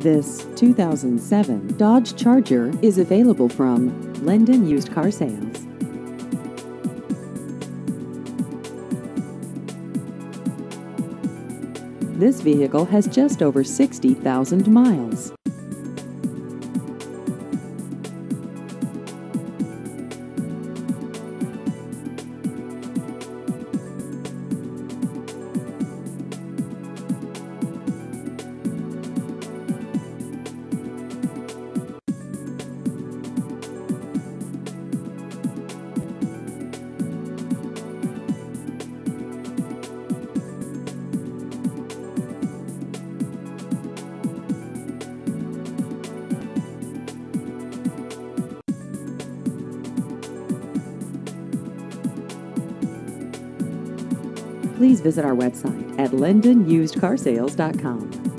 This 2007 Dodge Charger is available from Lenden Used Car Sales. This vehicle has just over 60,000 miles. Please visit our website at lendenusedcarsales.com.